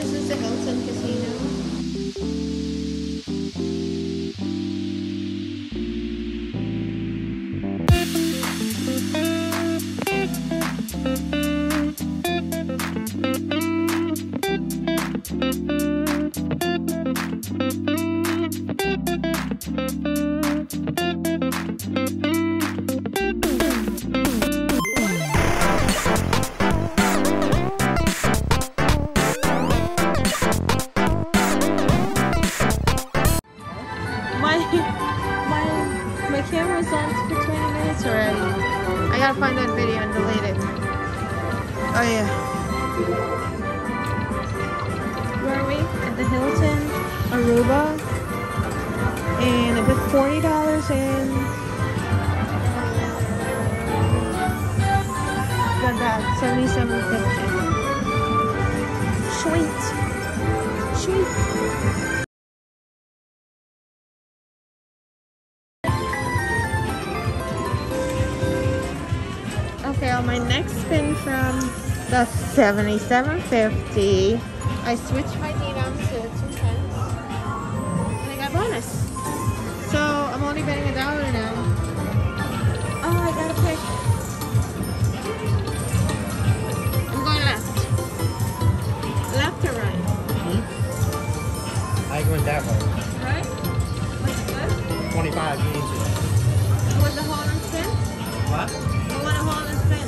this is the Hilton Casino. That seventy-seven fifty. Sweet. Sweet. Okay, on my next spin from the 7750, I switched my I went that way. Right? What's good? 25 inches. Was the hold and spin? What? I want a hold and spin.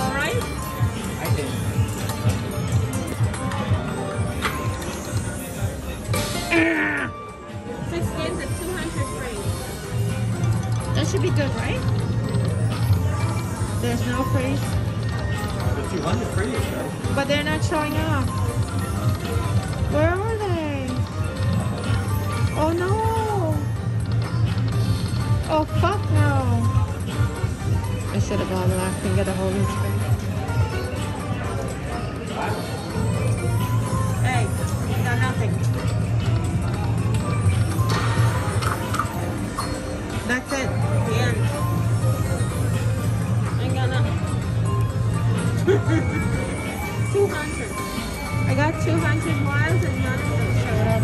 All right? I did. Six games at 200 frames. That should be good, right? There's no freeze, The 200 free is good. but they're not showing up. Where are they? Oh no! Oh fuck no! I should have gone left and get a hold and spin. Hey, got nothing. That's it. 200 miles and none of them up.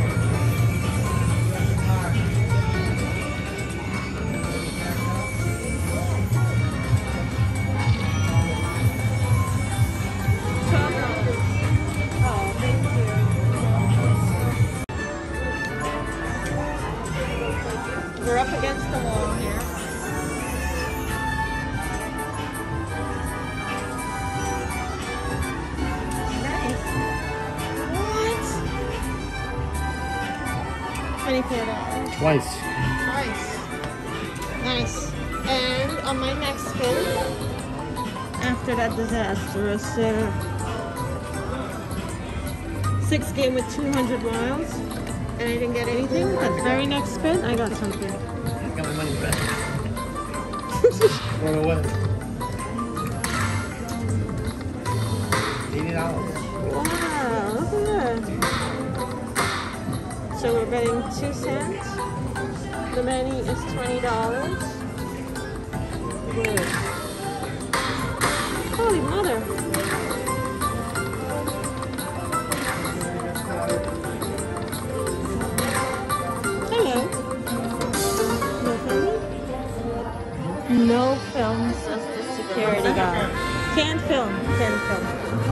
We're up against the wall here. Dollars. Twice. Nice. Nice. And on my next spin, after that disastrous uh, six game with 200 miles, and I didn't get anything, that very next spin, I got something. I got my money back. Run away. $80. Wow, look at that. So we're betting two cents. The money is twenty dollars. Good. Holy mother. Hello. No film? No film, says the security guard. Can't film, can't film.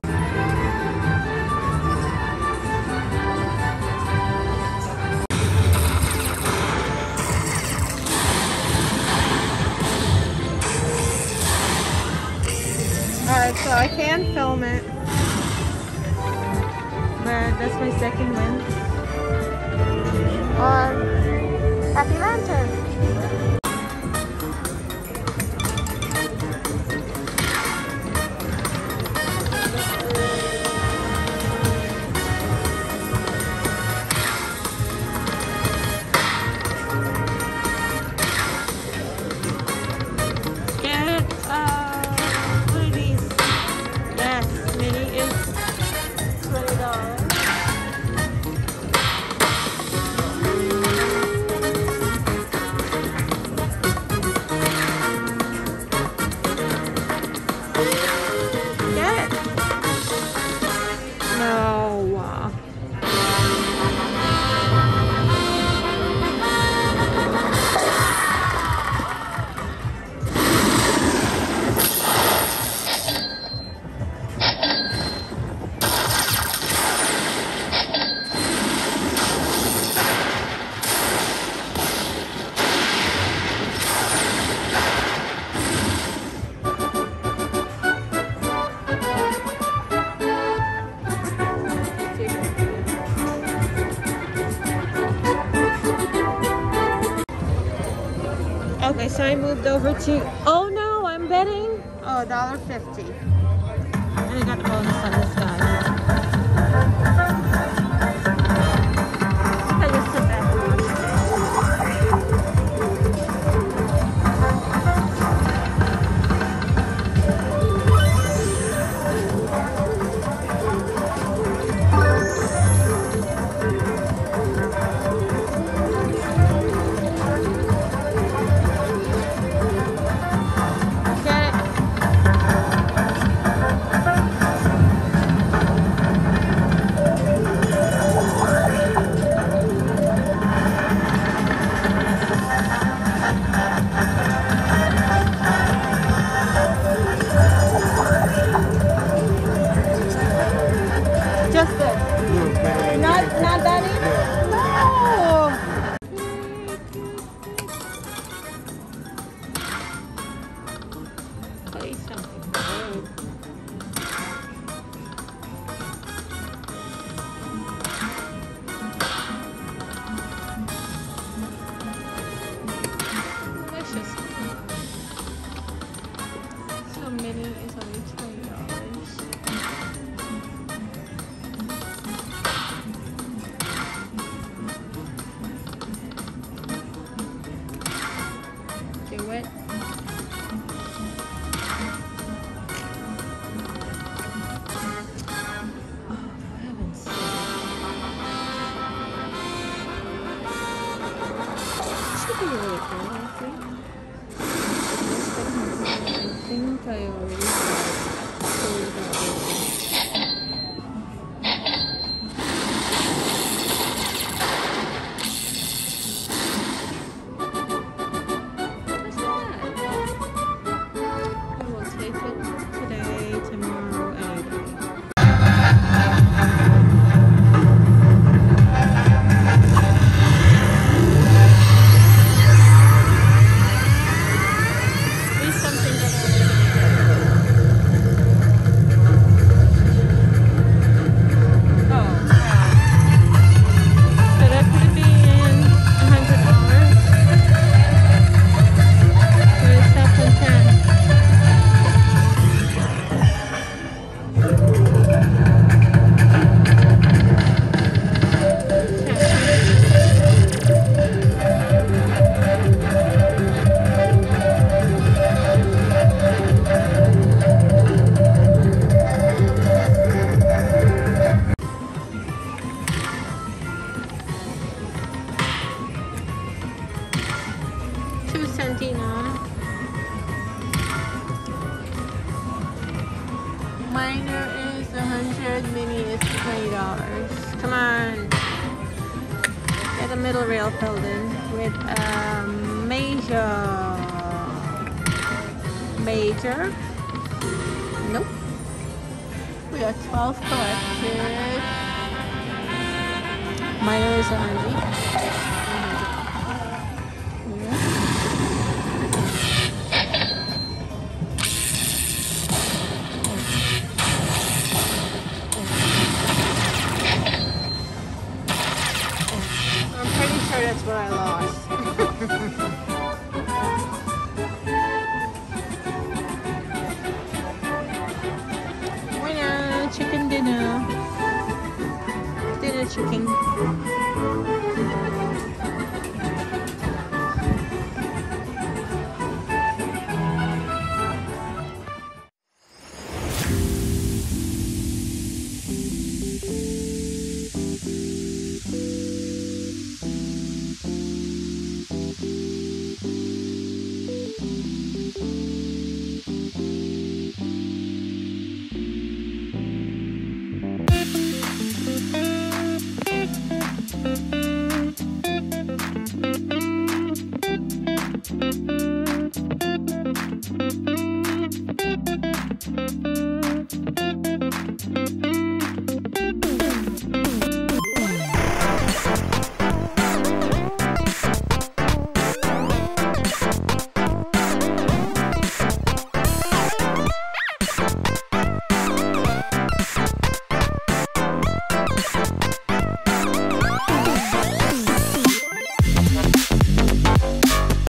So I can film it. But that's my second win. Happy Lantern. So I moved over to. Oh no, I'm betting. Oh, dollar fifty. And I got the bonus on this guy. Many is I think empty now. Minor is 100, mini is $20. Come on. Get a middle rail filled in with a major. Major. Nope. We are 12 collected. Minor is 100. That's what I lost.